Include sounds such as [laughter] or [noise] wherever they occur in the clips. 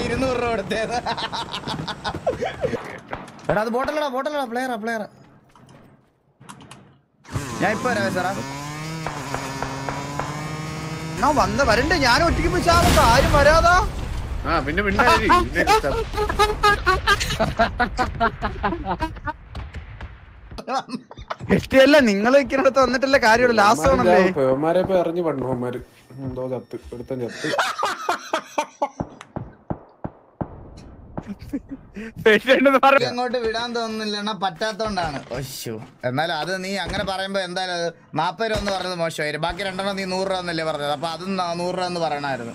ഇരുന്നൂറ് രൂപ കൊടുത്തത് എടാ അത് ബോട്ടല്ലടാ ബോട്ടല്ലടാ പ്ലെയറാ പ്ലെയറാ ഞാൻ ഇപ്പൊ വരാം സാറാ. ഞാൻ വന്ന് വരണ്ടേ ഞാൻ ഒറ്റയ്ക്ക് പോയി ചാവട്ടോ ആരും വരാതാ. ആ പിന്നെ പിന്നെ [laughs] എത്തിയല്ല നിങ്ങൾ വെക്കുന്നിടത്ത് വന്നിട്ടല്ല കാര്യമുള്ളൂ. ലാസ്റ്റ് ആണല്ലേ? പേമാരെ ഇപ്പൊ ഇറങ്ങി പണ്ടോമാര് എന്തോ ചത്ത് എടുത്ത ചത്ത്. അങ്ങോട്ട് വിടാൻ തോന്നുന്നില്ല പറ്റാത്തോണ്ടാണ്. എന്നാലും അത് നീ അങ്ങനെ പറയുമ്പോ എന്തായാലും അത് നാപ്പത് രൂപ എന്ന് പറഞ്ഞത് മോശമായിരുന്നു ബാക്കി രണ്ടെണ്ണം നീ നൂറ് രൂപ എന്നല്ലേ പറഞ്ഞത്? അപ്പൊ അതും നൂറ് രൂപ എന്ന് പറയണായിരുന്നു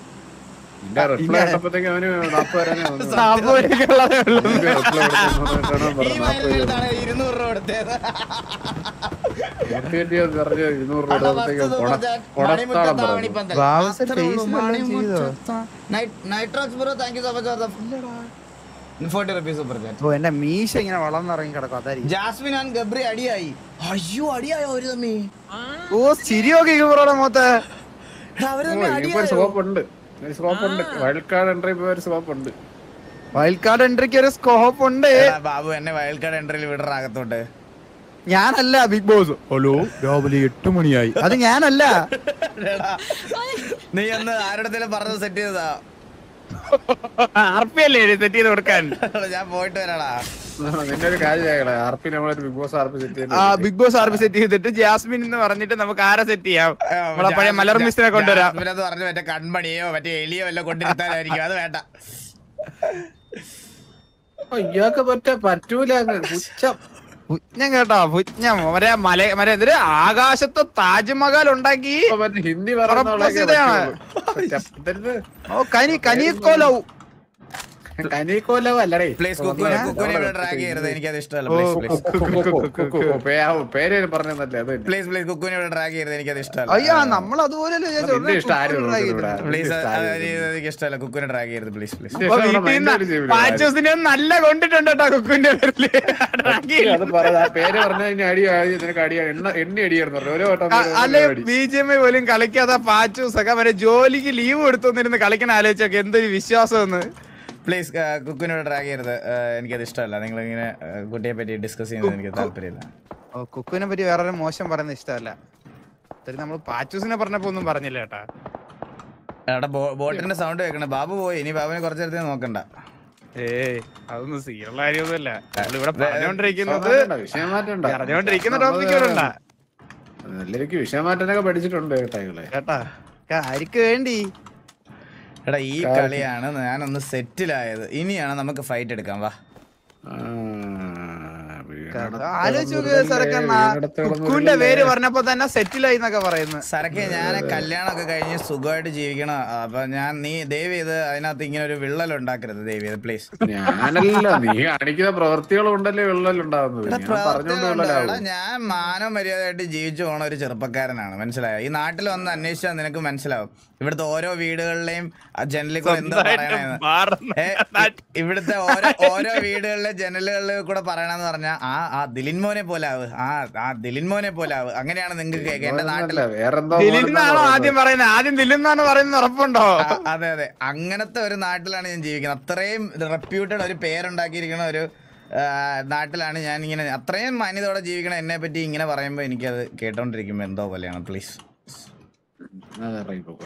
ഇരുന്നൂറ് രൂപ കൊടുത്തത് പറഞ്ഞു ഇരുന്നൂറ് രൂപ അതാ കൊടുത്തേക്ക് വസ്തു കൊട- സൂപ്പർ ചാറ്റ്. കൊടത്താളം മണിമുറ്റത്ത് പറഞ്ഞു ആവണിപ്പന്തൽ. ബാബുസെ അത്രേ ഉള്ളൂ. ചെയ്തോ? മണിമുറ്റത്ത്. Bro, thank you so much for the 40 rupees super chat. ഓ എന്റെ മീശ ഇങ്ങനെ വളർന്നിറങ്ങി കിടക്കും അതായിരിക്കും ജാസ്മിൻ ആൻഡ് ഗബ്രി അടിയായി അയ്യോ അടിയായോ ഒരു തമ്മി ഓ ചിരിയൊക്കെ ഇവരുടെ മൊത്തം അവർ തമ്മിൽ അടിയായോ? സ്കോപ്പ് ഉണ്ട്. വൈൽഡ് കാർഡ് എൻട്രി ഇപ്പൊ ഒരു സ്കോപ്പ് ഉണ്ട്. വൈൽഡ് കാർഡ് എൻട്രിക്ക് ഒരു സ്കോപ്പ് ഉണ്ട്. ബാബു എന്നെ വൈൽഡ് കാർഡ് എൻട്രിയിൽ വിടറാകത്തോട്ട് ഞാനല്ല ബിഗ് ബോസ്. ഹലോ രാവിലെ എട്ട് മണിയായി. അത് ഞാനല്ല. നീ അന്ന് ആരുടെ പറഞ്ഞത് സെറ്റ് ചെയ്തതാ? അല്ലേ സെറ്റ് ചെയ്ത് കൊടുക്കാൻ? ഞാൻ പോയിട്ട് വരാടാ. [laughs] ബിഗ് ബോസ് ആർപ്പി സെറ്റ് ആ ബിഗ് ബോസ് ആർപി സെറ്റ് ചെയ്തിട്ട് ജാസ്മിൻ എന്ന് പറഞ്ഞിട്ട് നമുക്ക് ആരെ സെറ്റ് ചെയ്യാം? നമ്മളെ പഴയ മലർ മിസ്സിനെ കൊണ്ടുവരാം. പറഞ്ഞു മറ്റേ കൺമണിയോ മറ്റേ എലിയോ എല്ലാം കൊണ്ടിരുത്താനായിരിക്കും അത് വേണ്ട. ഇയാൾക്ക് പറ്റ പറ്റൂല അങ്ങ്. പുച്ഛം. പുജ്ഞം കേട്ടോ പുജ്ഞം മറ്റേ മല മറ്റേ എന്തൊരു ആകാശത്ത് താജ്മഹൽ ഉണ്ടാക്കി. ഹിന്ദി. ഓ കനി കനിക്കോലവ് അല്ലടേ പ്ലീസ് ഡ്രാഗ് ചെയ്യരുത്. എനിക്കത് ഇഷ്ടമല്ല. പ്ലീസ് പേര് ഇവിടെ ഡ്രാഗ് ചെയ്യരുത്. എനിക്കത് ഇഷ്ടമല്ല. അയ്യാ നമ്മൾ അതുപോലെ നിന്റെ ഇഷ്ടം ആരും പ്ലീസ്. എനിക്ക് ഇഷ്ടമല്ല. ഡ്രാഗ് ചെയ്യരുത്. പ്ലീസ് നല്ല കൊണ്ടിട്ടുണ്ട് കേട്ടോ പേരിൽ. പറ പേര് പറഞ്ഞാൽ ഇനി അടി ആയി നിനക്ക് അടി എണ്ണ എണ്ണി അടിയായിരുന്നു ഓരോ അല്ലെ ബി ജെ എം പോലും കളിക്കാതെ പാച്ചൂസ് ഒക്കെ വരെ ജോലിക്ക് ലീവ് എടുത്തു കളിക്കാൻ ആലോചിച്ചൊക്കെ എന്തൊരു വിശ്വാസം എന്ന് പ്ലീസ് കുക്കിനോട് ഡ്രാഗ് ചെയ്യരുത്. എനിക്കത് ഇഷ്ടമല്ല. നിങ്ങൾ ഇങ്ങനെ കുട്ടിയെ പറ്റി ഡിസ്കസ് ചെയ്യുന്നത് എനിക്ക് താല്പര്യമില്ല. ഓ കുക്കിനെ പറ്റി വേറെ മോശം പറയുന്നത് ഇഷ്ടമല്ല. നമ്മൾ പാച്ചൂസിനെ പറഞ്ഞപ്പോ ഒന്നും പറഞ്ഞില്ല കേട്ടാ. എടാ ബോട്ടിന്റെ സൗണ്ട് കേൾക്കണേ ബാബു പോയി. ഇനി ബാബുവിനെ കുറച്ച് നേരത്തെ നോക്കണ്ട. ഏയ് അതൊന്നും സീരിയൽ കാര്യമൊന്നുമില്ല. ഇവിടെ ടോപ്പിക് ഇവിടെ പഠിച്ചിട്ടുണ്ട് കേട്ടോ കേട്ടാ ആർക്ക് വേണ്ടി? എടാ ഈ കളിയാണ് ഞാനൊന്ന് സെറ്റിലായത്. ഇനിയാണ് നമുക്ക് ഫൈറ്റ് എടുക്കാം വാ. കുക്കുവിന്റെ പേര് പറഞ്ഞപ്പോ തന്നെ സെറ്റിലായി എന്നൊക്കെ പറയുന്നത് സരക്കെ ഞാൻ കല്യാണമൊക്കെ കഴിഞ്ഞ് സുഖമായിട്ട് ജീവിക്കണം. അപ്പൊ ഞാൻ നീ ദേവി ഇത് അതിനകത്ത് ഇങ്ങനെ ഒരു വിള്ളൽ ഉണ്ടാക്കരുത് ദയവ് ചെയ്ത് പ്ലീസ് ഞാനല്ല നീ കാണിക്കുന്ന ഞാൻ മാനവ മര്യാദയായിട്ട് ജീവിച്ചു പോണ ഒരു ചെറുപ്പക്കാരനാണ് മനസ്സിലായോ? ഈ നാട്ടിൽ വന്ന് അന്വേഷിച്ചാൽ നിനക്ക് മനസ്സിലാവും. ഇവിടുത്തെ ഓരോ വീടുകളിലെയും ജനലിൽ കൂടെ എന്താ പറയണേന്ന്. ഇവിടുത്തെ ഓരോ ഓരോ വീടുകളിലെ ജനലുകളിൽ കൂടെ പറയണെന്ന് പറഞ്ഞാൽ ആ ആ ദിലിൻ മോനെ പോലെ ആവ്. ആ ആ ദിലിൻ മോനെ പോലെ ആവ്. അങ്ങനെയാണ് നിങ്ങൾക്ക് കേൾക്കുക എന്റെ വേറെന്തോ ദിലിന്നാണോ ആദ്യം പറയുന്നത്? ആദ്യം ദിലിന്നാണ് പറയുന്നത് ഉറപ്പുണ്ടോ? അതെ അതെ. അങ്ങനത്തെ ഒരു നാട്ടിലാണ് ഞാൻ ജീവിക്കുന്നത്. അത്രയും റെപ്യൂട്ടഡ് ഒരു പേരുണ്ടാക്കിയിരിക്കുന്ന ഒരു നാട്ടിലാണ് ഞാൻ ഇങ്ങനെ അത്രയും മാന്യതയോടെ ജീവിക്കണം എന്നെ പറ്റി ഇങ്ങനെ പറയുമ്പോൾ എനിക്കത് കേട്ടോണ്ടിരിക്കുമ്പോൾ എന്തോ പോലെയാണ്. പ്ലീസ് ഇറങ്ങി പോക്കോ.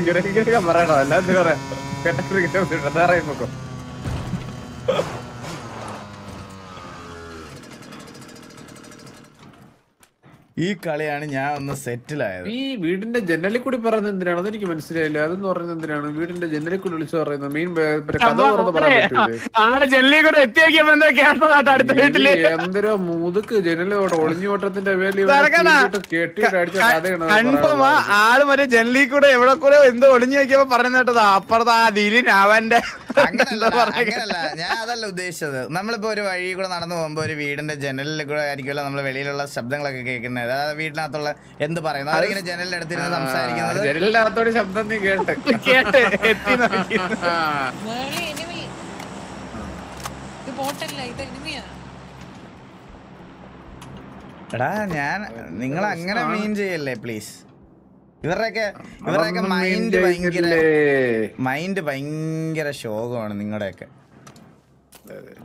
ഇങ്ങനെ പറയണോ അല്ലാതെ പറയാം കേട്ടിട്ട് ഇങ്ങനെ വിടണ്ട, ഇറങ്ങി ഈ കളിയാണ് ഞാൻ ഒന്ന് സെറ്റിലായത്. ഈ വീടിന്റെ ജനലിൽ കൂടി പറയുന്നത് എന്തിനാണ്? അതെനിക്ക് മനസ്സിലായില്ല. അതെന്ന് പറയുന്നത് എന്തിനാണ്? വീടിന്റെ ജനലിൽ കൂടി വിളിച്ചു പറയുന്നത്. മെയിൻ എന്തരോ മുതുക്ക് ജനലോട്ട് ഒളിഞ്ഞോട്ടത്തിന്റെ പറയുന്നത്. ആൾ മറ്റേ ജനലിൽ കൂടെ എവിടെ കൂടെ എന്തോ ഒളിഞ്ഞു വെക്കുമ്പോ പറഞ്ഞു കേട്ടതാ. അപ്പുറത്ത് ആ ദിലിൻ അവന്റെ അങ്ങനല്ല അങ്ങനല്ല ഞാൻ അതല്ല ഉദ്ദേശിച്ചത്. നമ്മളിപ്പോ ഒരു വഴി കൂടെ നടന്നു പോകുമ്പോ ഒരു വീടിന്റെ ജനലിൽ കൂടെ ആയിരിക്കുമല്ലോ നമ്മൾ വെളിയിലുള്ള ശബ്ദങ്ങളൊക്കെ കേൾക്കുന്നത്. അതായത് വീടിനകത്തുള്ള എന്ത് പറയുന്നു? അതിങ്ങനെ ജനലിന്റെ അടുത്തിരുന്ന് സംസാരിക്കുന്നത്. ജനലിനകത്തോട് ശബ്ദം നീ കേട്ട്. എടാ ഞാൻ നിങ്ങൾ അങ്ങനെ മീൻ ചെയ്യല്ലേ പ്ലീസ് ഇവരുടെയൊക്കെ ഇവരുടെയൊക്കെ മൈൻഡ് ഭയങ്കര? മൈൻഡ് ഭയങ്കര ശോകമാണ് നിങ്ങളുടെയൊക്കെ.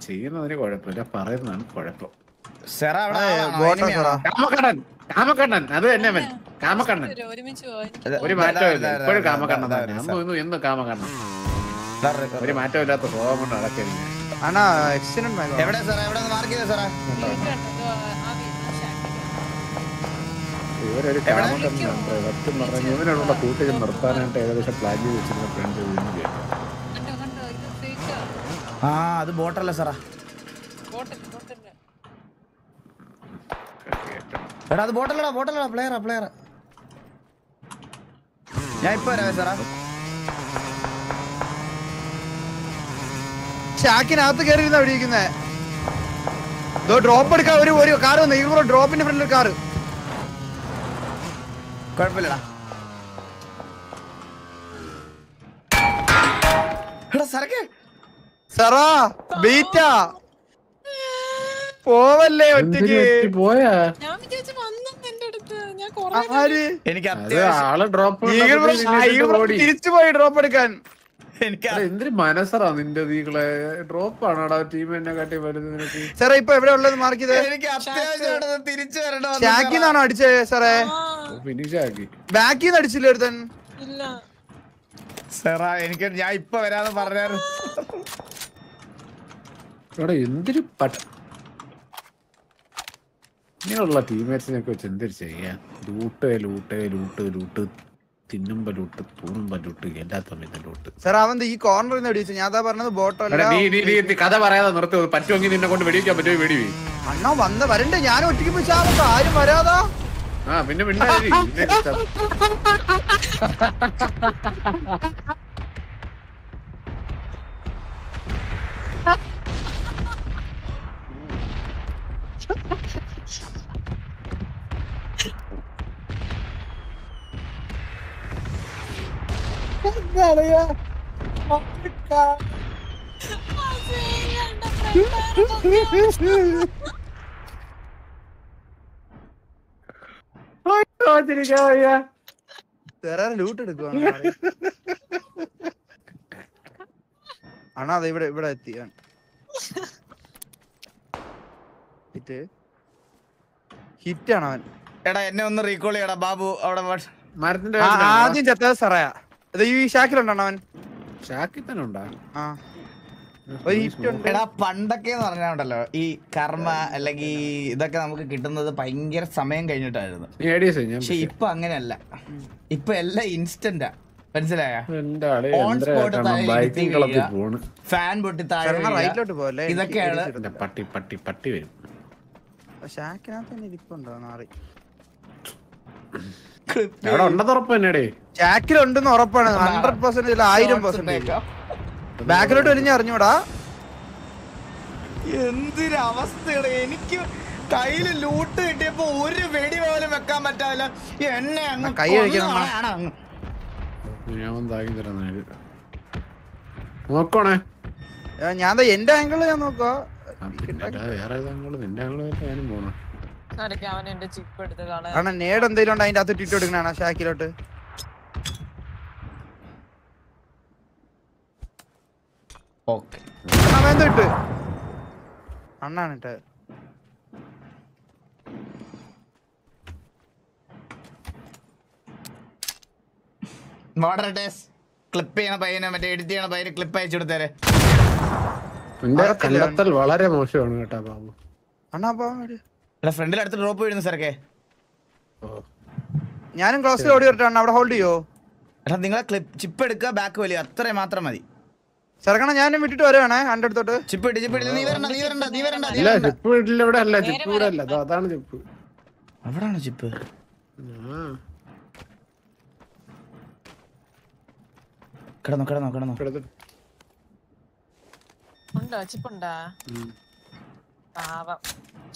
ചെയ്യുന്നതിന് കുഴപ്പമില്ല പറയുന്നതാണ് കുഴപ്പം. സെറ അവിടെ ആണോ? കാമക്കണ്ണൻ കാമക്കണ്ണൻ അത് തന്നെ അവൻ. കാമക്കണ്ണൻ ഒരു- മാറ്റമില്ല ഇപ്പോഴും കാമക്കണ്ണൻ തന്നെ. എന്നും കാമക്കണ്ണൻ ഒരു മാറ്റമില്ലാത്ത സ്വഭാവം കൊണ്ട് നടക്കുന്നു അണ്ണാ എക്സിഡന്റ് എവിടെ സാറേ? എവിടെ? മാർക്ക് ചെയ്ത സാറേ? ഇവരൊരു കാമക്കണ്ണൻ സത്യം പറഞ്ഞു ഇവനോടുള്ള കൂട്ടുകൾ നിർത്താനായിട്ട് ഏകദേശം പ്ലാൻ ചെയ്ത് വെച്ചിരുന്ന ഫ്രണ്ട് വീണ്ടും കേട്ടു. ആ. അത് ബോട്ടല്ല സാറാ? എടാ അത് ബോട്ടല്ലടാ ബോട്ടല്ലടാ പ്ലെയറാ പ്ലെയറാ ഞാൻ ഇപ്പൊ വരാവേ സാറാ. ഷാക്കിനകത്ത് കയറിയിരുന്ന അവിടെ ഇരിക്കുന്നേ. ഡ്രോപ്പ് എടുക്കാൻ ഒരു ഒരു കാർ വന്നു. ഇവിടെ ഡ്രോപ്പിന്റെ ഫ്രണ്ടിൽ കാർ കുഴപ്പമില്ലടാ. സെറാ ബീറ്റാ. പോവല്ലേ ഒറ്റയ്ക്ക്. പോയാ? ഞാൻ വിചാരിച്ചു വന്നു അടുത്ത്. ഞാൻ കൊറേ ആര്? എനിക്ക് ഡ്രോപ്പ് തിരിച്ചു പോയി ഡ്രോപ്പ് എടുക്കാൻ. സാറേ ഇപ്പൊ എവിടെ ഉള്ളത് മാർക്ക് ചെയ്ത് എനിക്ക് അത്യാവശ്യം തിരിച്ചു വരണോ ഷാക്കിന്നാണോ അടിച്ചത് സാറേ. ബാക്കിന്ന് ഫിനിഷ് ആക്കി ബാക്കിൽ അടിച്ചില്ല ഒരുത്തൻ? ഇല്ല. സാറാ എനിക്ക് ഞാൻ ഇപ്പൊ വരാന്ന് പറഞ്ഞായിരുന്നു. എന്തൊരു പട്ട ഇങ്ങനെയുള്ള ടീമേറ്റ്സിനൊക്കെ വെച്ച് എന്തൊരു ചെയ്യാ? ലൂട്ട് ലൂട്ട് ലൂട്ട് ലൂട്ട് തിന്നുമ്പോ ലൂട്ട് തൂണുമ്പോ ലൂട്ട് എല്ലാ സമയത്തും ലൂട്ട് സാർ അവൻ ഈ കോർണറിൽ നിന്ന് വെടിവെച്ചു ഞാൻ അതാ പറഞ്ഞത് ബോട്ടോ കഥ പറയാതെ നിർത്തി. പറ്റുമെങ്കിൽ നിന്നെ കൊണ്ട് വെടിവെക്കാൻ പറ്റുമോ വെടിവി അണ്ണാ വന്ന വരണ്ടേ? ഞാൻ ഒറ്റയ്ക്ക് പോയി ആരും വരാതാ? ആ പിന്നെ മിണ്ടാതിരി. [laughs] [laughs] വേറെ ലൂട്ട് എടുക്കുവാണ് അണ്ണാ അതെ ഇവിടെ ഇവിടെ എത്തി. ഹിറ്റ് ഹിറ്റ് ആണ് അവൻ. എടാ എന്നെ ഒന്ന് റീകോൾ ചെയ്യടാ ബാബു. അവിടെ മരത്തിന്റെ ആദ്യം ചത്തത് സറയാ ഇത് ഈ ഷാക്കിലുണ്ടോ അവൻ? ഷാക്കി തന്നെ ഉണ്ടാ? ആ. ഒരു ഹിറ്റ് ഉണ്ട്. എടാ പണ്ടൊക്കെ എന്ന് പറഞ്ഞാണ്ടല്ലോ ഈ കർമ്മ അല്ലെങ്കിൽ ഇതൊക്കെ നമുക്ക് കിട്ടുന്നത് ഭയങ്കര സമയം കഴിഞ്ഞിട്ടായിരുന്നു. പക്ഷെ ഇപ്പൊ അങ്ങനെയല്ല. ഇപ്പൊ എല്ലാം ഇൻസ്റ്റന്റാ മനസ്സിലായ? ഫാൻ പൊട്ടി താഴെ ഇതൊക്കെയാണ് പട്ടി പട്ടി പട്ടി വരും. ഷാക്കിനകത്ത് തന്നെ ഇരിപ്പുണ്ടോ നാറി ഷാക്കിലുണ്ടെന്ന് ഉറപ്പാണ്. ഹൺഡ്രഡ് പെർസെന്റ് ആയിരം പെർസെന്റ് ബാക്കിലോട്ട് വലിഞ്ഞ അറിഞ്ഞൂടാ എന്തൊരവസ്ഥയാണ്? എനിക്ക് കയ്യിൽ ലൂട്ട് കിട്ടിയപ്പോ ഒരു വെടി പോലും വെക്കാൻ പറ്റാല്ല എന്നെ അങ്ങ് കൈ കഴിക്കണം. നോക്കണേ ഞാൻ എന്റെ ആംഗിൾ ഞാൻ നോക്കോ വേറെ നിന്റെ ആംഗിൾ ഞാനും പോണം. അവൻ കാരണം നേട് എന്തെങ്കിലും ഉണ്ട് അതിന്റെ അകത്ത് ഇട്ട് കൊടുക്കണ ഷാക്കിലോട്ട്? ഓക്കെ. അണ്ണാ ഇട്ട്. അണ്ണാണ് ഇട്ട് മോഡറേറ്റേഴ്സ് ക്ലിപ്പ് ചെയ്യണ പയ്യനെ മറ്റേ എഡിറ്റ് ചെയ്യണ പയ്യന് ക്ലിപ്പ് അയച്ചു കൊടുത്തേരെ. കണ്ടെത്തൽ വളരെ മോശമാണ് കേട്ടാ ബാബു. അണ്ണാ പോവാൻ എടാ ഫ്രണ്ടിൽ അടുത്ത് ഡ്രോപ്പ് വീഴുന്നു സാറേ ഞാനും ക്ലോസിൽ ഓടി വരട്ടാണ് അവിടെ ഹോൾഡ് ചെയ്യോ? എടാ നിങ്ങളെ ക്ലിപ്പ് ചിപ്പ് എടുക്കുക ബാക്ക് വലിയ അത്രയും മാത്രം മതി. ചെറുക്കണ ഞാനും വിട്ടിട്ട് വരുവാണേ അന്റെ അടുത്തോട്ട് ചിപ്പ് ഇട്ട് ചിപ്പ് ഇട്ട് നീ വരണ്ട നീ വരണ്ട നീ വരണ്ട ഇല്ല ചിപ്പ് വീട്ടിൽ ഇവിടെ അല്ല ചിപ്പ് ഇവിടെ അല്ല ദാ അതാണ് ചിപ്പ് അവിടാണ് ചിപ്പ് കിടന്നു കിടന്നു കിടന്നു. ഉണ്ടോ? ചിപ്പുണ്ടാ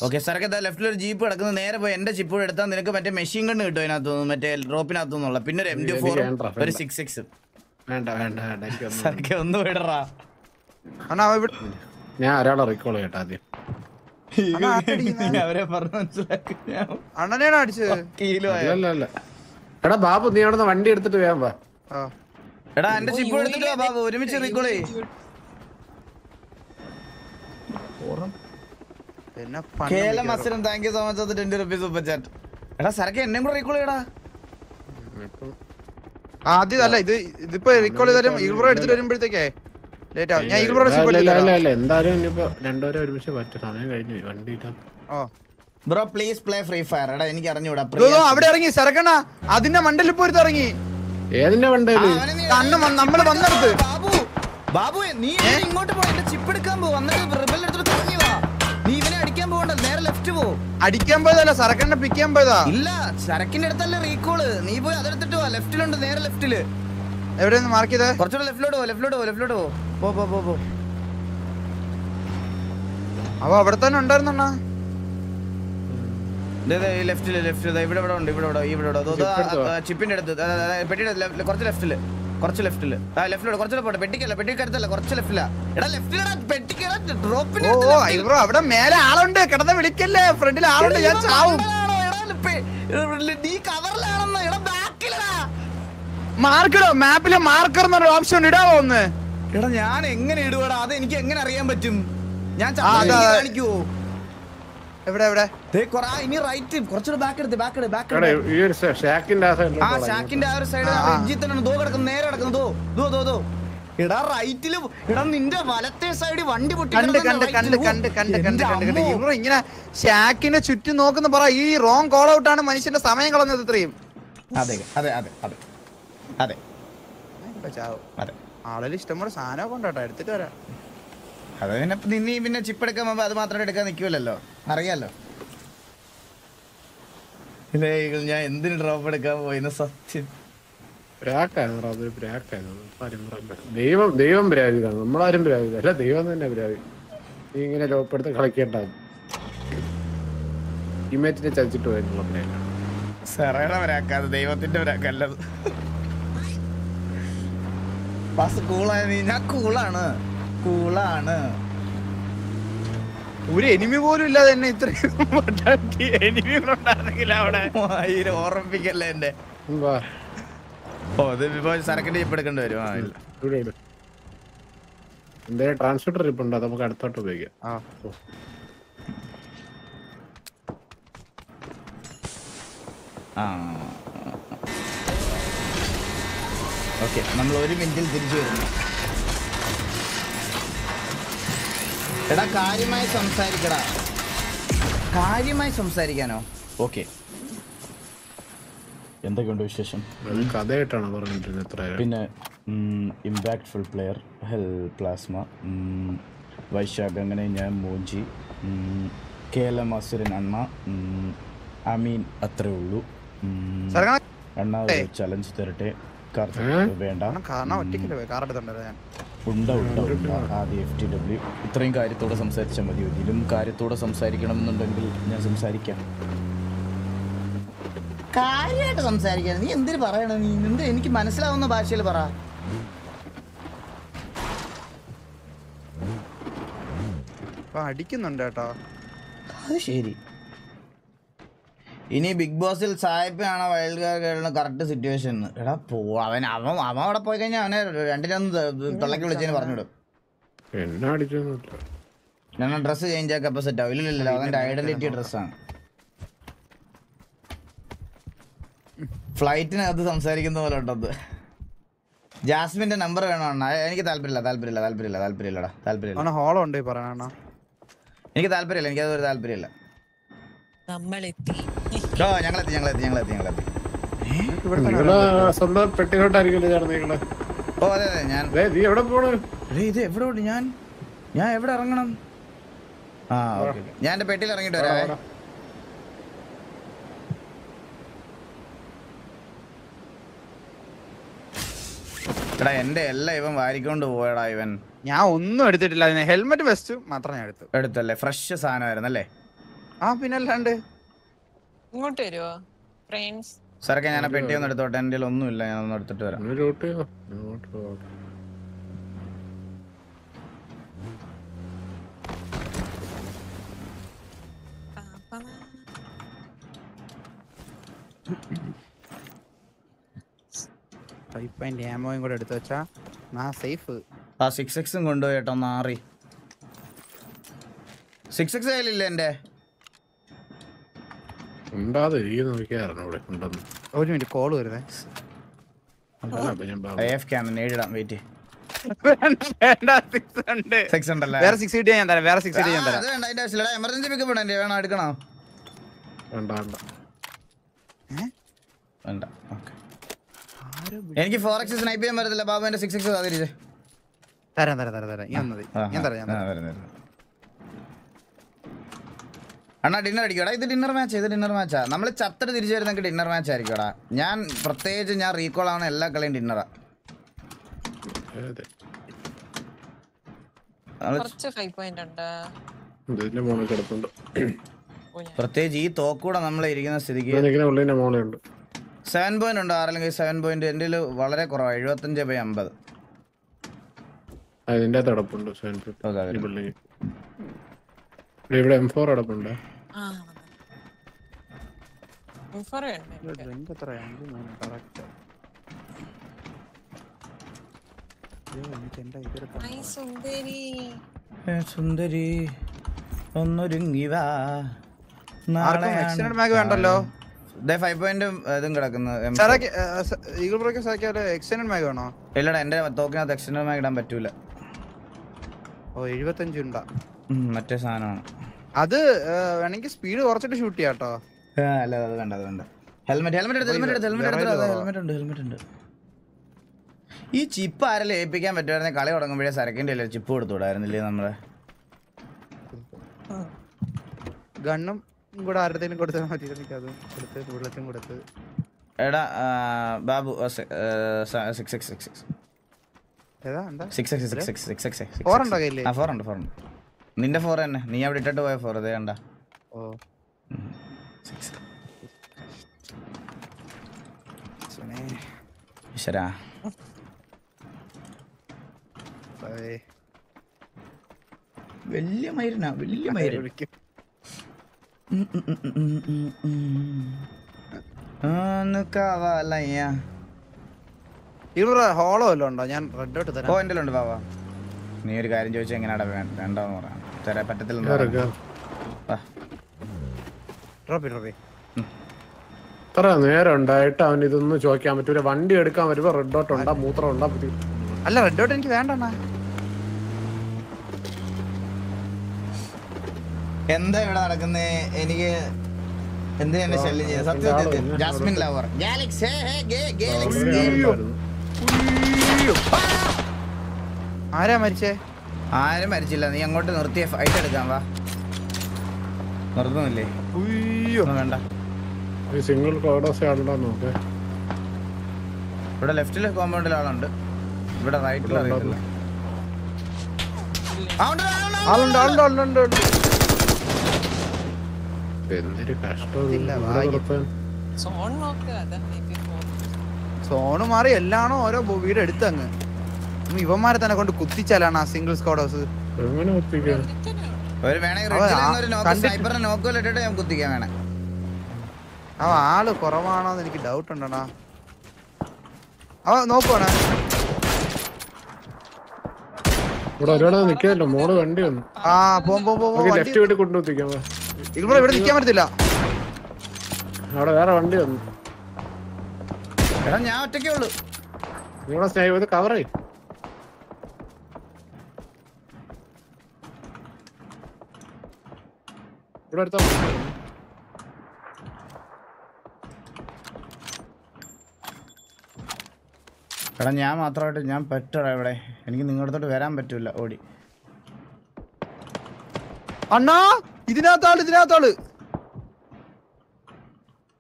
ഓക്കെ സാറൊക്കെ ലെഫ്റ്റിൽ ഒരു ജീപ്പ് കിടക്കുന്നത് നേരെ പോയി എന്റെ ചിപ്പ് കൂടെ എടുത്താൽ നിനക്ക് മറ്റേ മെഷീൻ കണ്ണ് കിട്ടും അതിനകത്ത് മറ്റേ ഡ്രോപ്പിനകത്തു നിന്നുള്ള. പിന്നെ ഒരു എം ഡി ഫോർ വേണ്ട, ഒരു വേണ്ട. സിക്സ് സിക്സ് വേണ്ട വേണ്ട വേണ്ട. സാറൊക്കെ ഒന്ന് വിടറാ. ഞാൻ ഒരാളെ റീകോൾ ചെയ്യട്ടെ ആദ്യം. അവരെ പറഞ്ഞു മനസ്സിലാക്കി. എടാ ബാബു നീ അവിടെ വണ്ടി എടുത്തിട്ട് വേഗം വാ. എടാ എന്റെ ചിപ്പ് എടുത്തിട്ട് ബാബു. ഒരുമിച്ച് റിക്കോൾ എന്നെ ആദ്യം അല്ല ഇത് ഇതിപ്പോ റീകോൾ ചെയ്താലും ഈഗിൾ എടുത്തിട്ട് വരുമ്പോഴത്തേക്കേ ലേറ്റ് ആവും. ഞാൻ ഈഗിൾ ബ്രോ അല്ല, ഷിപ്പ് അല്ല, അല്ല, എടുത്തില്ല അല്ല എന്തായാലും ഇനിയിപ്പോ രണ്ടുപേരെ ഒരുമിച്ച് പറ്റും. സമയം കഴിഞ്ഞു. വണ്ടി ഓ. Bro please play Free Fire എടാ എനിക്ക് അറിഞ്ഞൂടാ. അവിടെ ഇറങ്ങി. സരക്കണ്ണ അതിന്റെ മണ്ടലിൽ പോയിട്ട് ഇറങ്ങി. ഏതിന്റെ വണ്ടിയിൽ കണ്ണ് മ- നമ്മൾ വന്നെടുത്ത്. ബാബു ബാബു നീ ഇങ്ങോട്ട് പോ എന്റെ ചിപ്പ് എടുക്കാൻ പോ വന്നിട്ട് റിബൽ എടുത്തിട്ട് തുടങ്ങി വാ. നീ ഇവനെ നേരെ ലെഫ്റ്റ് പോ അടിക്കാൻ പോയതല്ല സരക്കണ്ണ പിക്ക് ചെയ്യാൻ പോയതാ. ഇല്ല സരക്കിന്റെ അടുത്തല്ല റീകോൾ നീ പോയി അതെടുത്തിട്ട് പോ ലെഫ്റ്റിലുണ്ട് നേരെ ലെഫ്റ്റിൽ എവിടെയൊന്ന് മാർക്ക് ചെയ്തേ? കുറച്ചുകൂടെ ലെഫ്റ്റിലോട്ട് പോ ലെഫ്റ്റിലോട്ട് പോ ലെഫ്റ്റിലോട്ട് പോ. പോ പോ പോ പോ. അവ അവിടെ തന്നെ ഉണ്ടായിരുന്നണ്ണാ ദേ, ദേ, ഈ ലെഫ്റ്റിൽ ലെഫ്റ്റ് ഇവിടെ ഇവിടെ ഉണ്ട് ഇവിടെ ഇവിടെ ഇവിടെ ചിപ്പിന്റെ അടുത്ത്. പെട്ടിയുടെ കുറച്ച് ലെഫ്റ്റിൽ കുറച്ച് ലെഫ്റ്റിൽ. ആ ലെഫ്റ്റിലോട്ട് കുറച്ചുകൂടെ പോട്ടെ. പെട്ടിക്കല്ല പെട്ടിക്ക് അടുത്തല്ല കുറച്ച് ലെഫ്റ്റിലാ. എടാ ലെഫ്റ്റിലെടാ പെട്ടിക്കടാ ഡ്രോപ്പിന് ഓ ഓ ബ്രോ അവിടെ മേലെ ആളുണ്ട്. കിടന്ന് വിളിക്കല്ലേ? ഫ്രണ്ടിൽ ആളുണ്ട് ഞാൻ ചാവും. നീ കവറിലാണെന്ന്? എടാ ബാക്കിലടാ. മാർക്കറോ? മാപ്പിൽ മാർക്കർ എന്നൊരു ഓപ്ഷൻ ഇടാവോ ഒന്ന്? എടാ ഞാൻ എങ്ങനെ ഇടുവടാ? അത് എനിക്ക് എങ്ങനെ അറിയാൻ പറ്റും? ഞാൻ. കാണിക്കുവോ? എവിടെ എവിടെ? ദേ, കൊറ- ഇനി റൈറ്റ് കുറച്ചുകൂടെ ബാക്ക് എടുത്ത് ബാക്ക് എടുത്ത് ബാക്ക് ഷാക്കിന്റെ ആ ആ സൈഡിലോട്ട് ഷാക്കിന്റെ ആ ഒരു സൈഡ്. ദോ കിടക്കുന്നു നേരെ കിടക്കുന്നു. ദോ ദോ ദോ ദോ. എടാ റൈറ്റിൽ എടാ നിന്റെ വലത്തെ സൈഡ് വണ്ടി പൊട്ടി കണ്ട് കണ്ട് കണ്ട് കണ്ട് കണ്ട് കണ്ട്. ഇവർ ഇങ്ങനെ ഷാക്കിനെ ചുറ്റും നോക്കുന്ന പറ ഈ റോങ് കോൾ ഔട്ട് ആണ് മനുഷ്യന്റെ സമയം കളഞ്ഞത് ഇത്രയും. അതെ അതെ അതെ അതെ. അതെ. ആളിൽ ഇഷ്ടം അതെ. ആളിൽ ഇഷ്ടംപോലെ സാധനമൊക്കെ ഉണ്ടോ എടുത്തിട്ട് വരാം. അത് പിന്നെ നിന്നീ പിന്നെ ചിപ്പ് എടുക്കാൻ പോകുമ്പോ അത് മാത്രം എടുക്കാൻ നിൽക്കുമല്ലോ അറിയാലോ. ഇല്ലേ ഞാൻ എന്തിന് ഡ്രോപ്പ് എടുക്കാൻ പോയിന്ന് സത്യം. ദൈവം ദൈവം പ്രാപിതാണ് നമ്മളാരും പ്രാപിത അല്ല ദൈവം തന്നെ പ്രാപി നീ ഇങ്ങനെ ലോപ്പെടുത്ത് കളിക്കേണ്ട. ടീമേറ്റിനെ ചതിച്ചിട്ട് പോയെന്നുള്ള പ്ലാനാണ് സെറയുടെ വരാക്കാതെ ദൈവത്തിന്റെ വരാക്കല്ലത് ബസ് കൂളായ നീ. ഞാൻ കൂളാണ് കൂളാണ്. ഒരു എനിമി പോലും ഇല്ലാതെ തന്നെ ഇത്രയും [laughs] എനിമികളുണ്ടായിരുന്നെങ്കിൽ അവിടെ ഓർമ്മിപ്പിക്കല്ലേ എന്റെ ഓ ഇത് ഇപ്പൊ സരക്കിന്റെ ചിപ്പ് എടുക്കേണ്ടി വരും. ആ ഇല്ല. ഇവിടെ ഇവിടെ എന്തായാലും ട്രാൻസ്മിറ്റർ ഇപ്പൊ ഉണ്ട്? നമുക്ക് അടുത്തോട്ട് ഉപയോഗിക്കാം. ഓക്കെ നമ്മൾ ഒരു മിനിറ്റിൽ തിരിച്ചു വരുന്നു. എടാ കാര്യമായി സംസാരിക്കടാ. കാര്യമായി സംസാരിക്കാനോ? ഓക്കെ. എന്തൊക്കെയുണ്ട് വിശേഷം? കഥയായിട്ടാണ് പറഞ്ഞിട്ടിരുന്നത് എത്ര പിന്നെ impactful player hell plasma Vaishakh അങ്ങനെ ഞാൻ മോഞ്ചി കെ എൽ എം അസുരൻ അണ്ണ അമീൻ അത്രേ ഉള്ളൂ. അണ്ണ ഒരു ചലഞ്ച് തരട്ടെ. ഇത്രയും കാര്യത്തോടെ സംസാരിച്ചാൽ മതി. ഇതിലും കാര്യത്തോടെ സംസാരിക്കണമെന്നുണ്ടെങ്കിൽ ഞാൻ സംസാരിക്കാം. കാര്യമായിട്ട് സംസാരിക്കാൻ നീ എന്തിനു പറയണ? നീ എന്ത് എനിക്ക് മനസ്സിലാവുന്ന ഭാഷയിൽ പറ. അടിക്കുന്നുണ്ട് കേട്ടോ. അത് ശരി. ഇനി ബിഗ് ബോസിൽ സായിപ്പാണ് വൈൽഡ് കാർഡ് കറക്റ്റ് സിറ്റുവേഷൻ എടാ പോ അവൻ അവൻ അവൻ അവിടെ പോയി കഴിഞ്ഞാൽ അവനെ രണ്ടിനൊന്ന് തള്ളക്കി വിളിച്ചതിന് പറഞ്ഞിടും എന്നാ ഡ്രസ്സ് ചേഞ്ച് ആക്കി അപ്പൊ സെറ്റ് ആവും. ഇല്ലല്ലോ അവന്റെ ഐഡന്റിറ്റി ഡ്രസ്സാണ് ഫ്ലൈറ്റിനകത്ത് സംസാരിക്കുന്ന പോലെ ഉണ്ടത് ജാസ്മിന്റെ നമ്പർ വേണോ അണ്ണാ? എനിക്ക് താല്പര്യമില്ല താല്പര്യമില്ല താല്പര്യമില്ല താല്പര്യമില്ലടാ താല്പര്യമില്ല. ഹോളം ഉണ്ട് പറയണ എനിക്ക് താല്പര്യമില്ല എനിക്ക് അതൊരു താല്പര്യമില്ല. നമ്മളെത്തി. ഞങ്ങളെത്തി ഞങ്ങളെത്തി ഞങ്ങളെത്തി ഞങ്ങളെത്തി. നിങ്ങൾ സ്വന്തം ഓ അതെ അതെ ഞാൻ നീ എവിടെ പോണ്? ഇത് എവിടെ ഉണ്ട്? ഞാൻ ഞാൻ എവിടെ ഇറങ്ങണം? ആ ഓക്കെ ഞാൻ എന്റെ പെട്ടിയിൽ ഇറങ്ങിട്ട് വരാവേ. എടാ എന്റെ എല്ലാം ഇവൻ വാരിക്കൊണ്ട് പോയടാ ഇവൻ. ഞാൻ ഒന്നും എടുത്തിട്ടില്ല. അതിന് ഹെൽമെറ്റ് വെസ്റ്റ് മാത്രം ഞാൻ എടുത്തു. എടുത്തല്ലേ? ഫ്രഷ് സാധനമായിരുന്നു അല്ലേ ആ പിന്നല്ലാണ്ട് ഇങ്ങോട്ട് വരുവോ? ഫ്രണ്ട്സ് സാറൊക്കെ ഞാൻ പെട്ടി ഒന്ന് എടുത്തോട്ടെ. എന്റെ ഒന്നുമില്ല ഞാൻ ഒന്ന് എടുത്തിട്ട് വരാം. ഫൈവ് പോയിന്റ് ആമോയും കൂടെ എടുത്തു വെച്ചാ നാ സേഫ് ആ സിക്സ് എക്സും കൊണ്ടുപോയി കേട്ടോ. നാറി സിക്സ് എക്സ് കയ്യിലില്ല എന്റെ സിക്സ് ഉണ്ട്. സിക്സ് ഉണ്ടല്ലേ? വേറെ സിക്സ് കിട്ടിയാ ഞാൻ തരാം വേറെ സിക്സ് ആ, കിട്ടിയാ ഞാൻ തരാം. അത് വേണ്ട അതിന്റെ എമർജൻസി പിക്കപ്പ് ഉണ്ട് വേണം എടുക്കണോ? വേണ്ട വേണ്ട. വേണ്ട ഓക്കെ എനിക്ക് ഫോർ എക്സ് സ്നൈപ്പ് ചെയ്യാൻ പറ്റത്തില്ല ബാബു എന്റെ സിക്സ് എക്സ് തരാം തരാം തരാം തരാം. ഞാൻ മതി. ഞാൻ തരാം ഞാൻ തരാം. അണ്ണാ ഡിന്നർ അടിക്കടാ. ഇത് ഡിന്നർ മാച്ച് ഇത് ഡിന്നർ മാച്ചാ നമ്മൾ ചത്തർ തിരിച്ചു വരുന്നെങ്കിൽ ഡിന്നർ മാച്ച് ആയിരിക്കടാ. ഞാൻ പ്രത്യേകിച്ച് ഞാൻ റീകോൾ ആവുന്ന എല്ലാ കളിയും ഡിന്നറാ പ്രത്യേകിച്ച് ഈ തോക്കൂടെ നമ്മൾ ഇരിക്കുന്ന സ്ഥിതിക്ക് സെവൻ പോയിന്റ് ഉണ്ട്? ആറല്ലെങ്കിൽ സെവൻ പോയിന്റ് എന്റെ വളരെ കുറവാണ് എഴുപത്തഞ്ച് ബൈ അമ്പത്. അതിന്റെ തടപ്പുണ്ട് ഇവിടെ എം ഫോർ കിടപ്പുണ്ട്. ഡ്രിങ്ക് കറക്റ്റ് സുന്ദരി. ഒന്നൊരുങ്ങി വാ മാഗ് വേണ്ടല്ലോ? ഫൈവ് പോയിന്റും ഇതും കിടക്കുന്നു. M4. സാറേ ഈഗിൾ ബ്രോക്ക് സാക്കിയാൽ മാഗ് വേണോ? ഇല്ലടാ എന്റെ തോക്കിനകത്ത് എക്സ്റ്റൻഡ് മാഗ് ഇടാൻ പറ്റൂല. ഓ മറ്റേ സാധനമാണ്. അത് വേണമെങ്കിൽ സ്പീഡ് കുറച്ചിട്ട് ഷൂട്ട് ചെയ്യാട്ടോ ആ, അല്ല അത് വേണ്ട അത് വേണ്ട. ഹെൽമെറ്റ് ഹെൽമെറ്റ് എടുത്ത് ഹെൽമെറ്റ് എടുത്ത് ഹെൽമെറ്റ് എടുത്ത് ഹെൽമെറ്റ് ഉണ്ട് ഹെൽമെറ്റ് ഉണ്ട്. ഈ ചിപ്പ് ആരെ ഏൽപ്പിക്കാൻ പറ്റുമായിരുന്നെ കളി തുടങ്ങുമ്പോഴേ സരക്കിന്റെ അല്ലേ ചിപ്പ് കൊടുത്തുവിടായിരുന്നില്ലേ നമ്മളെ? ഗണ്ണും കൂടെ ആരുടെയും കൊടുത്താൽ മതി എനിക്ക് അതും കൊടുത്ത് ബുള്ളറ്റും കൊടുത്ത്. എടാ Babu six six six six ഏതാ എന്താ? Six six six six six six four ഉണ്ടോ കയ്യിൽ? ആ ഫോർ ഉണ്ട് ഫോർ ഉണ്ട്. നിന്റെ ഫോർ തന്നെ. നീ അവിടെ ഇട്ടിട്ട് പോയ ഫോർ ഇതേ കണ്ട. ഓ. ഈശ്വരാ. വലിയ മൈരനാ വലിയ. കാവാലയ്യ. ഇവിടെ ഹോളോ വല്ലതും ഉണ്ടോ? ഞാൻ റെഡ് ഔട്ട് ഓ തരാം എന്റെ ഉണ്ട് ബാബാ നീ ഒരു കാര്യം ചോദിച്ചാൽ എങ്ങനെയാടാ വേണ്ടോന്ന് പറയാം തരാൻ പറ്റത്തില്ല ഇത്ര നേരം ഉണ്ടായിട്ട് അവൻ ഇതൊന്നും ചോദിക്കാൻ പറ്റൂല. വണ്ടി എടുക്കാൻ വരുമ്പോ റെഡ് ഡോട്ട് ഉണ്ടാ മൂത്രം ഉണ്ടാ പറ്റി അല്ല റെഡ് ഡോട്ട് എനിക്ക് വേണ്ട അണ്ണാ. എന്താ ഇവിടെ നടക്കുന്നേ? എനിക്ക് എന്ത് എന്നെ ശല്യം സത്യം സത്യം. ജാസ്മിൻ ലവർ. ഗാലക്സ് ഹേ, ഹേ, ഗേ- ഗാലക്സ് ഗേ. ആരാ മരിച്ചേ? ആരും മരിച്ചില്ല നീ അങ്ങോട്ട് നിർത്തിയ ഫൈറ്റ് എടുക്കാൻ വാ. നിർത്തുന്നില്ലേ? വേണ്ട. ഈ സിംഗിൾ കോഡോസ് ആളുണ്ടോ നോക്കേ. ഇവിടെ ലെഫ്റ്റിലെ കോമ്പൗണ്ടിൽ ആളുണ്ട്. ഇവിടെ റൈറ്റിൽ അറിയത്തില്ല. സോണ് മാറി എല്ലാണോ ഓരോ വീട് എടുത്തങ്ങ്? ഇവന്മാരെ തന്നെ കൊണ്ട് കുത്തിച്ചാലാണ് ആ സിംഗിൾ സ്കോഡ് ഹൗസ് അവ ആൾ കുറവാണോന്ന് എനിക്ക് ഡൗട്ട് ഉണ്ടടാ. അവ നോക്കുവാണ് ഇവിടെ മോൾ വണ്ടി വന്നു. ആ പോ പോ പോ നമുക്ക് ലെഫ്റ്റ് വീട്ടിൽ കൊണ്ടുവത്തിക്കാൻ ഇവിടെ ഇവിടെ നിൽക്കാൻ പറ്റത്തില്ല. അവിടെ വേറെ വണ്ടി വന്നു. എടാ ഞാൻ ഒറ്റയ്ക്കേ ഉള്ളൂ. നിങ്ങളെ സ്നേഹം ഇത് കവർ ചെയ്യും. ഇവിടെ എടുത്താ മതി. എടാ ഞാൻ മാത്രമായിട്ട് ഞാൻ പറ്റടാ ഇവിടെ. എനിക്ക് നിങ്ങളുടെ അടുത്തോട്ട് വരാൻ പറ്റൂല. ഓടി. അണ്ണാ ഇതിനകത്താൾ ഇതിനകത്താൾ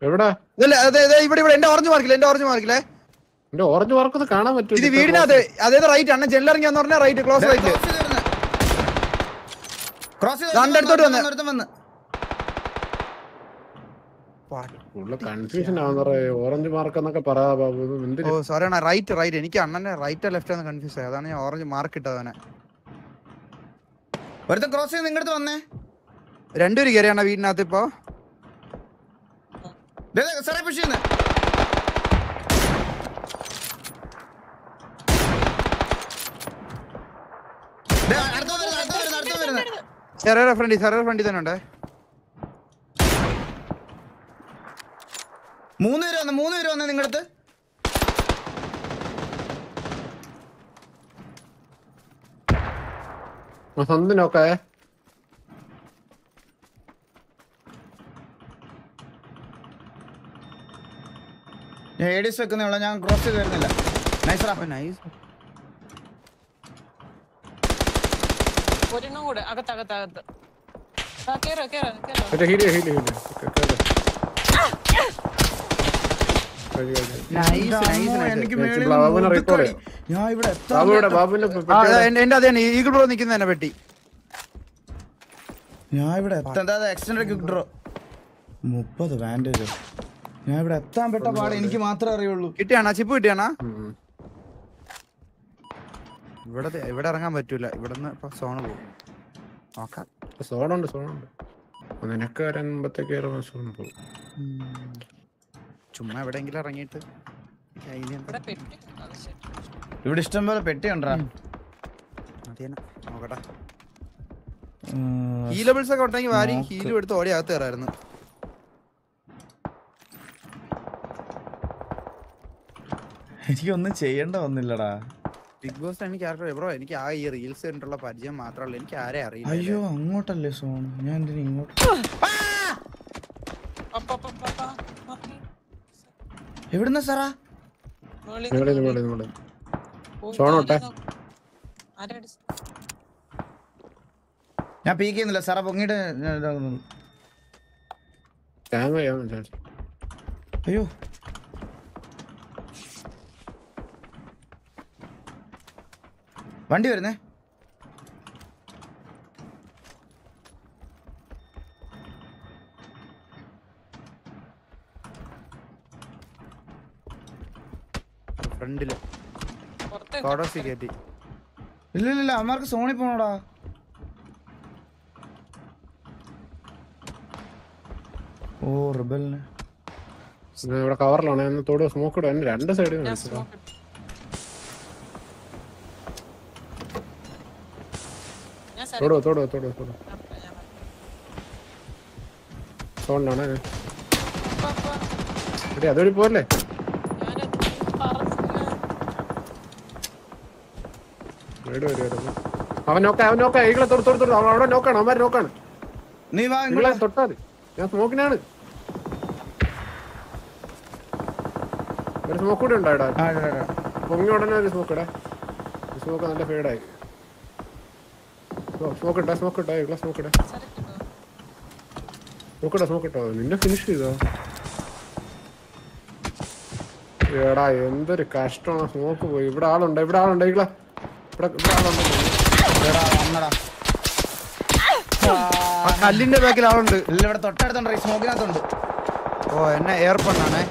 എവിടെ? ഇല്ല അതെ അതെ ഇവിടെ ഇവിടെ എന്റെ ഓറഞ്ച് മാർക്കില്ല എന്റെ ഓറഞ്ച് മാർക്കില്ലേ എന്റെ ഓറഞ്ച് വർക്കൊന്ന് കാണാൻ ഇത് പറ്റും വീടിനകത്ത് അതേത് റൈറ്റ് അണ്ണൻ ജെല്ലറിങ്ങി എന്ന് പറഞ്ഞാൽ റൈറ്റ് ക്ലോസ് റൈറ്റ് ക്രോസ് അടുത്തോട്ട് വന്ന്. കൺഫ്യൂഷൻ ഓറഞ്ച് മാർക്ക് എന്നൊക്കെ ഓ എന്തിന്? സോറി അണ്ണാ റൈറ്റ് റൈറ്റ് എനിക്ക് അണ്ണനെ റൈറ്റ് ലെഫ്റ്റ് ആണ് കൺഫ്യൂസ് ആയത് അതാണ് ഞാൻ ഓറഞ്ച് മാർക്ക് ഇട്ടവനെ ഒരുത്തൻ ക്രോസ് ചെയ്ത് നിങ്ങളുടെ വന്നേ. രണ്ടുപേര് കയറിയാണ് വീടിനകത്ത് ഇപ്പൊ. ദേ, ദേ, സാറേ പുഷ് ചെയ്യുന്നു. ചെറിയ ഫ്രണ്ടി ചെറിയ ഫ്രണ്ടി തന്നെ ഉണ്ട്. മൂന്ന് പേര് വന്ന് മൂന്ന് പേര് വന്നേ നിങ്ങളടുത്ത്. സ്വന്തം നോക്കേ ഞാൻ ഏഡീസ് വെക്കുന്നേ ഞാൻ ക്രോസ് ചെയ്ത് വരുന്നില്ല. നൈസറാ നൈസ് ഒരെണ്ണം കൂടെ അകത്തകത്തകത്ത് ആ കേറോ കേറോ കേറോ. മറ്റേ ഹീൽ ഹീൽ ഹീൽ നൈസ് അമ്മോ, നൈസ് എനിക്ക് നൈസ്. മേളിൽ ബാബുവിനെ നിന്ന് record ഒതുക്കടി. ഞാൻ ഇവിടെ എത്താൻ ബാബുവിടെ പറ്റാ- ബാബുവിന്റെ ആ അതെ, എന്റെ അതെ ഈഗിൾ ബ്രോ നിൽക്കുന്ന തന്നെ പെട്ടി ഞാൻ ഇവിടെ മുപ്പത് ബാൻഡേജ് ഞാൻ ഇവിടെ എത്താൻ പെട്ട പാട് എനിക്ക് മാത്രമേ അറിയുള്ളൂ. കിട്ടിയാണോ? ചിപ്പ് കിട്ടിയാണോ? ഇവിടെ ഇവിടെ ഇറങ്ങാൻ പറ്റൂല. ഇവിടെ സോൺ ഇപ്പൊ സോണ് പോകും നോക്കാം സോണുണ്ട് സോണുണ്ട് നിനക്ക് വരുമ്പത്തേക്ക് സോൺ പോകും. ചുമ്മാ എവിടെയെങ്കിലും ഇറങ്ങിയിട്ട് ഇവിടെ പെട്ടി അത് ഇവിടെ ഇഷ്ടം പോലെ പെട്ടി ഉണ്ടാ ഹീലബിൾസ് ഒക്കെ ഉണ്ടെങ്കിൽ വാരി. ഹീലും എടുത്ത് ഓടി അകത്ത് കയറായിരുന്നു. എനിക്കൊന്നും ചെയ്യേണ്ട വന്നില്ലടാ. ബിഗ് ബോസ് എനിക്ക് ആർക്കും ബ്രോ എനിക്ക് ആ ഈ റീൽസ് കണ്ടിട്ടുള്ള പരിചയം മാത്രമല്ല എനിക്ക് ആരെ അറിയില്ല അയ്യോ അങ്ങോട്ടല്ലേ സോൺ ഞാൻ എന്തിനാ ഇങ്ങോട്ട് അപ്പപ്പപ്പപ്പ. മറി. എവിടുന്ന സാറാ മുകളിൽ ഇവിടെ നിന്ന് ഇവിടെ ഇവിടെ പോയി സോണോട്ടെ. നോക്ക്. ആരാ സാറാ ഞാൻ പീക്ക് ചെയ്യുന്നില്ല സാറാ പൊങ്ങിട്ട് അയ്യോ. വണ്ടി വരുന്നേ? ഫ്രണ്ടിൽ. കോഡോസി കയറ്റി ഇല്ല ഇല്ല അമ്മമാർക്ക് സോണി പോണോടാ. ഓ റിബലിന്. ഇവിടെ കവറിലാണ്. എന്നെ തോട് സ്മോക്ക് ഇടും. എന്നെ രണ്ട് സൈഡിൽ തോടോ നിന്ന് തോടോ തോടോ തോട് തോട് തോട് തോട്. ഞാൻ സോണിലാണ്? അതൊരു പോലെ വീട് വരുമായിരുന്നു അവൻ നോക്കാം അവൻ നോക്കാം ഈകളെ തൊട്ട് തൊട്ട് തൊട്ട് അവൻ അവിടെ നോക്കാണ് അവന്മാർ നോക്കാണ്. നീ വാ ഈകളെ ഇങ്ങോട്ട് തൊട്ടാ മതി. ഞാൻ സ്മോക്കിനാണ്. ഒരു സ്മോക്ക് കൂടി ഉണ്ടോ ഇവിടെ ആ, ഇടാ, ഇടാ. പൊങ്ങി ഉടനെ ഒരു സ്മോക്ക് ഇടാ. സ്മോക്ക് നല്ല ഫീഡായി. സ്മോക്ക് ഇട്ടാ സ്മോക്ക് ഇട്ടാ ഈകളെ സ്മോക്ക് ഇടാ. സരി സ്മോക്ക് ഇട്ടാ സ്മോക്ക് ഇട്ടോ. നിന്നെ ഫിനിഷ് ചെയ്തോ? എടാ എന്തൊരു കഷ്ടമാണ് സ്മോക്ക് പോയി. ഇവിടെ ആളുണ്ട് ഇവിടെ ആളുണ്ട് ഈകളെ. കല്ലിന്റെ ബാക്കിൽ ആളുണ്ട്. ഇല്ല ഇവിടെ തൊട്ടടുത്തുണ്ട് സ്മോക്കിനകത്തുണ്ട് ഓ എന്നെ എയർ പണ്ണാണേ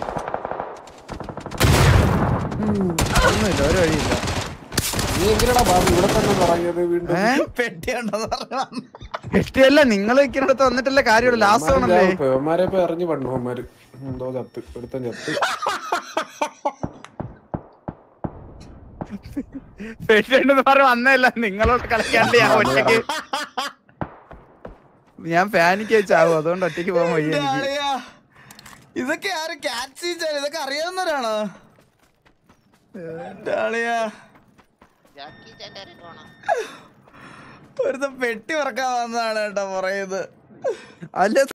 ഒന്നുമില്ല ഒരു വഴിയില്ല. നീ നിങ്ങൾ നിങ്ങൾ നിൽക്കുന്നിടത്ത് വന്നിട്ടല്ലേ കാര്യമുള്ളൂ. ലാസ്റ്റ് ആണല്ലേ? ഇറങ്ങി എറിഞ്ഞു പണ്ടു എന്തോ ചത്ത് ഇവിടുത്തെ ചത്ത്. പെട്ടിയുണ്ടെന്ന് പറഞ്ഞ് വന്നതല്ല. നിങ്ങളോട് കളിക്കാണ്ട് ഞാൻ ഒറ്റയ്ക്ക്. ഞാൻ പാനിക്ക് വെച്ചാവും. അതുകൊണ്ട് ഒറ്റയ്ക്ക് പോകാൻ ആളിയാ. ഇതൊക്കെ ആര് ക്യാച്ച് ചെയ്താൽ ഇതൊക്കെ അറിയാവുന്നവരാണോ? ഒരു ഒരുത്ത പെട്ടി പറക്കാൻ വന്നതാണ് കേട്ടോ പറയുന്നത് അല്ല